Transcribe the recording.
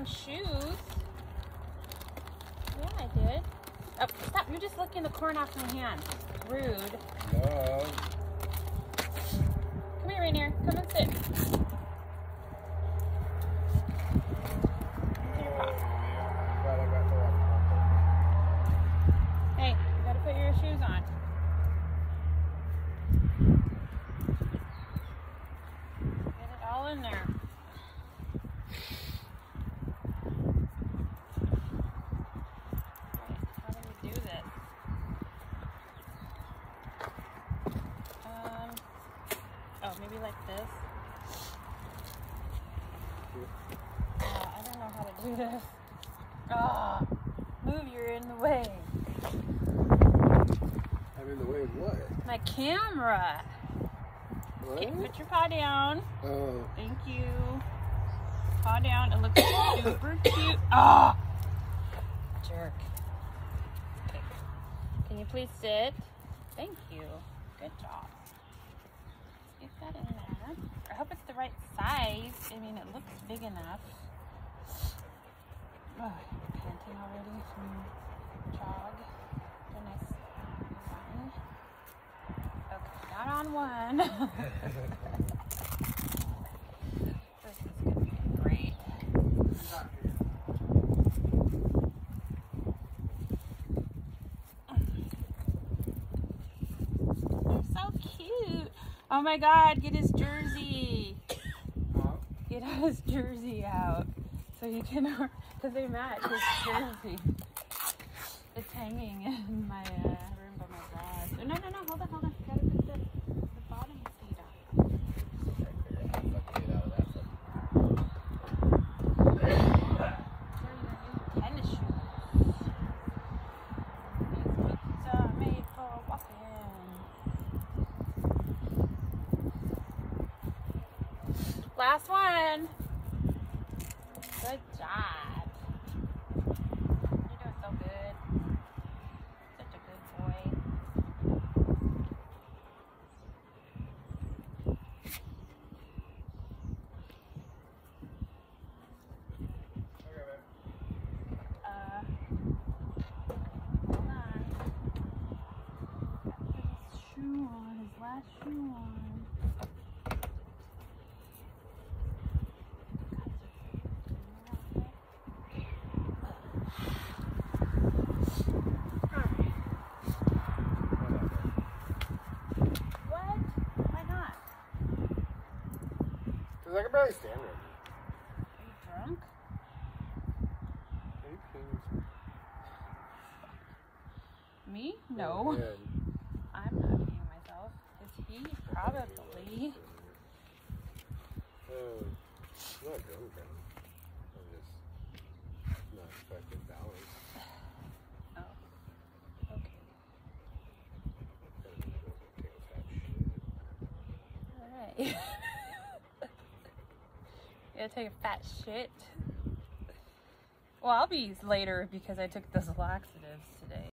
some shoes. Yeah, I did. Oh, stop. You're just licking the corn off my hand. Rude. No. Come here, Rainier. Come and sit. Glad I got the right Hey, you gotta put your shoes on. Get it all in there. Right, how do we do this? Um, oh, maybe like this? Uh, I don't know how to do this. Ah, move, you're in the way. I'm in the way of what? My camera. Okay, put your paw down. Oh. Thank you. Paw down. It looks super cute. Ah! Jerk. Okay. Can you please sit? Thank you. Good job. That in there. I hope it's the right size. I mean, it looks big enough. Oh, panting already from jog. A nice run. Okay, not on one. this is gonna be great. They're so cute. Oh my god, get his jersey. Get his jersey out so you can, because they match his jersey. It's hanging in my uh, room by my garage. Oh, no, no, no, hold on, hold on. Gotta put the, the bottom seat on. They're your new tennis shoes. These boots are made for walking. Last one. Good job. You're doing so good. Such a good boy. Uh, hold on. Put his shoe on, his last shoe on. What? Why not? Because I can barely stand right now. Are you drunk? Are you peeing? Me? No. I'm not peeing myself. Is he? Probably. Uh, I'm not drunk, drunk. I'm just not affected balance. Oh. Okay. Take a fat shit. Alright. you gotta take a fat shit. Well, I'll be later because I took those laxatives today.